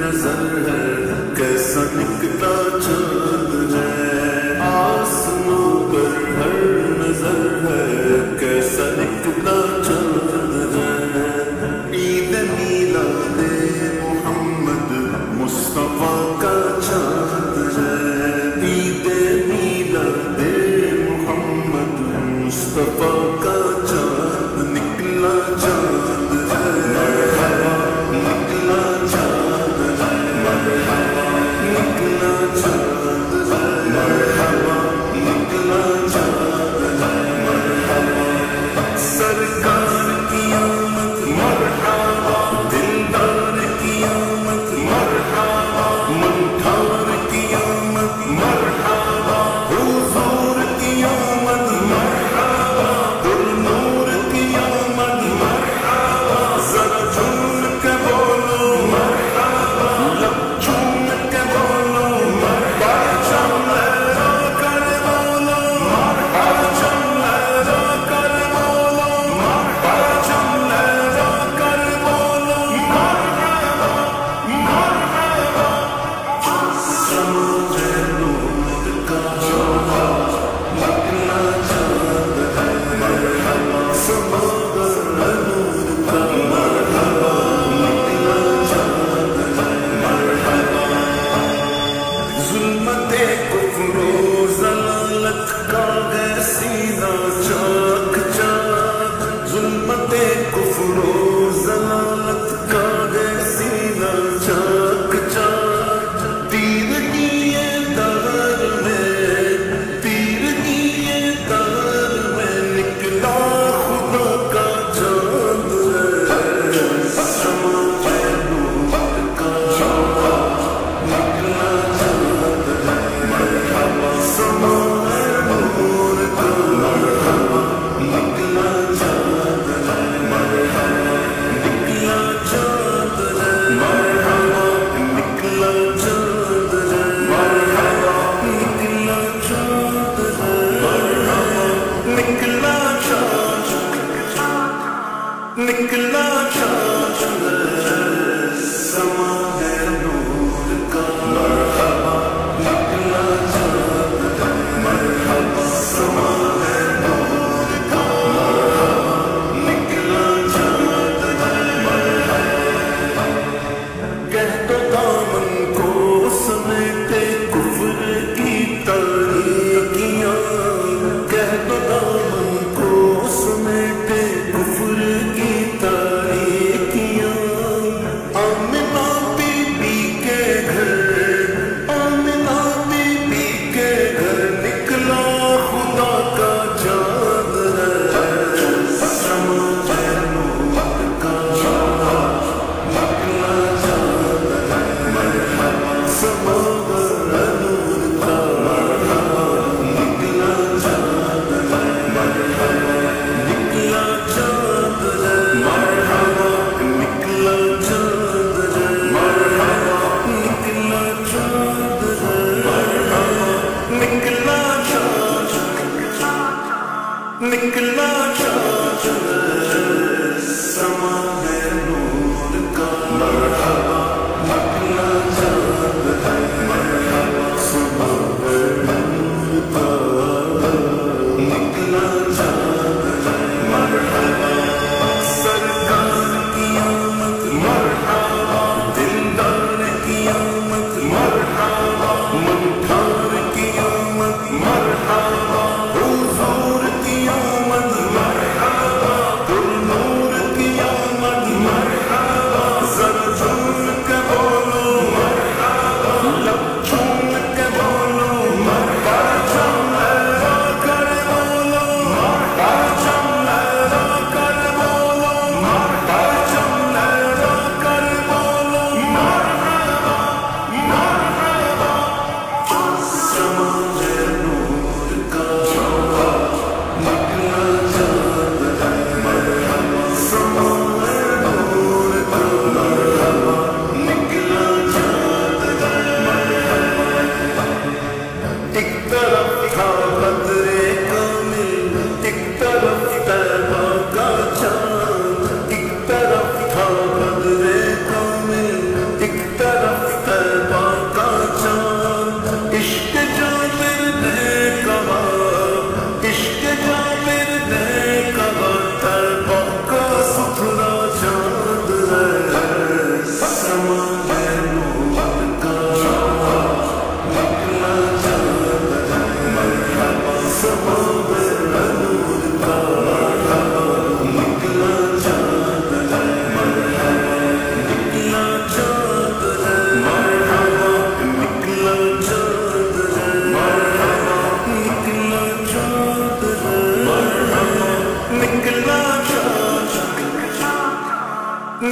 نظر ہے کیسا نکلا چاند the funk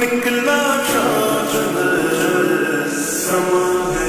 نکلا چاند ہے سما ہے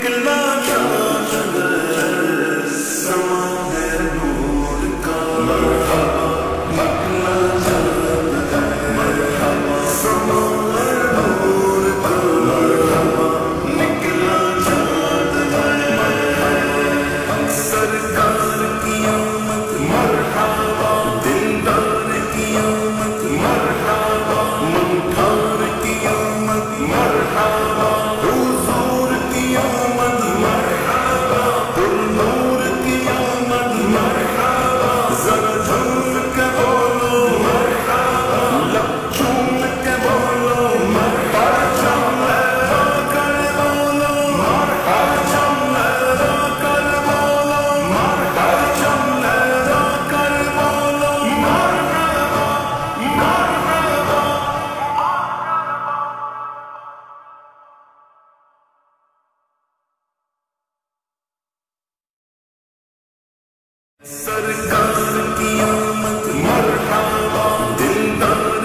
can love you. سرکار کی آمد مرحبا دل